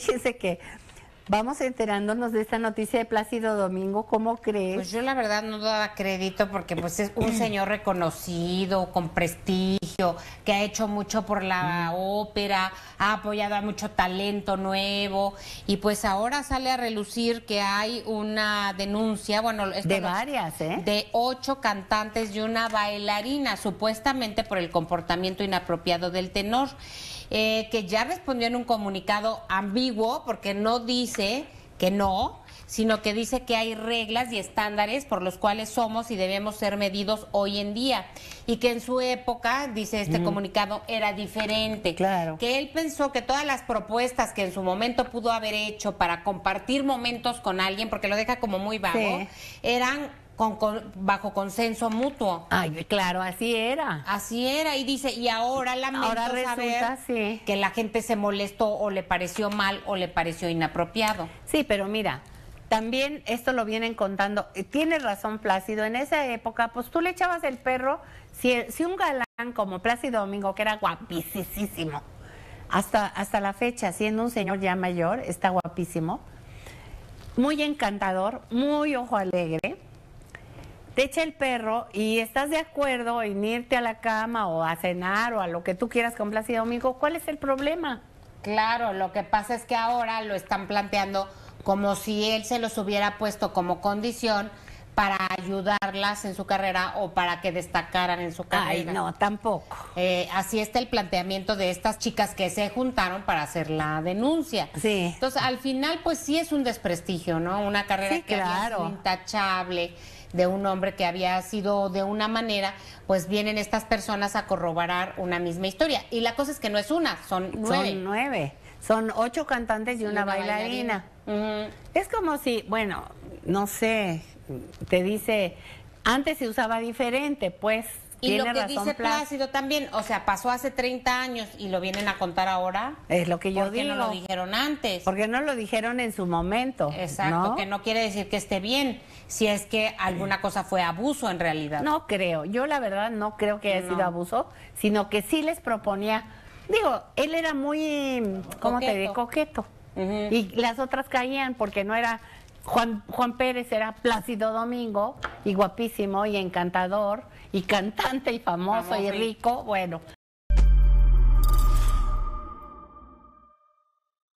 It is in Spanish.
fíjese que vamos enterándonos de esta noticia de Plácido Domingo, ¿cómo crees? Pues yo la verdad no daba crédito porque pues es un señor reconocido, con prestigio, que ha hecho mucho por la ópera, ha apoyado a mucho talento nuevo y pues ahora sale a relucir que hay una denuncia, bueno, de varias, ¿eh? de ocho cantantes y una bailarina, supuestamente por el comportamiento inapropiado del tenor, eh, que ya respondió en un comunicado ambiguo porque no dice que no, sino que dice que hay reglas y estándares por los cuales somos y debemos ser medidos hoy en día y que en su época, dice este comunicado, era diferente. Claro. Que él pensó que todas las propuestas que en su momento pudo haber hecho para compartir momentos con alguien, porque lo deja como muy vago, Sí. eran con- con- bajo consenso mutuo. Ay, claro, así era. Así era, y dice, y ahora lamento Ahora resulta, saber sí. que la gente se molestó o le pareció mal o le pareció inapropiado. Sí, pero mira, también esto lo vienen contando. eh, Tiene razón Plácido, en esa época, pues tú le echabas el perro, si, si un galán como Plácido Domingo, que era guapísimo, hasta, hasta la fecha, siendo un señor ya mayor, está guapísimo, muy encantador, muy ojo alegre, te echa el perro y estás de acuerdo en irte a la cama o a cenar o a lo que tú quieras con Plácido Domingo, ¿cuál es el problema? Claro, lo que pasa es que ahora lo están planteando como si él se los hubiera puesto como condición para ayudarlas en su carrera o para que destacaran en su carrera. Ay, no, tampoco. Eh, así está el planteamiento de estas chicas que se juntaron para hacer la denuncia. Sí. Entonces, al final, pues sí es un desprestigio, ¿no? Una carrera Sí, que había claro. sido intachable de un hombre que había sido de una manera, pues vienen estas personas a corroborar una misma historia. Y la cosa es que no es una, son nueve. Son nueve. Son ocho cantantes y una, bailarina. Es como si, bueno, no sé, te dice, antes se usaba diferente, pues. Y lo que dice. Plácido también, o sea, pasó hace 30 años y lo vienen a contar ahora. Es lo que yo ¿Por qué digo. no lo dijeron antes? Porque no lo dijeron en su momento. Exacto, ¿no? que no quiere decir que esté bien, si es que alguna cosa fue abuso en realidad. No creo, yo la verdad no creo que haya No. sido abuso, sino que sí les proponía, digo, él era muy, ¿cómo te digo? Coqueto. Y las otras caían porque no era, Juan, Juan Pérez era Plácido Domingo y guapísimo y encantador y cantante y famoso, Famoso y y- rico, bueno,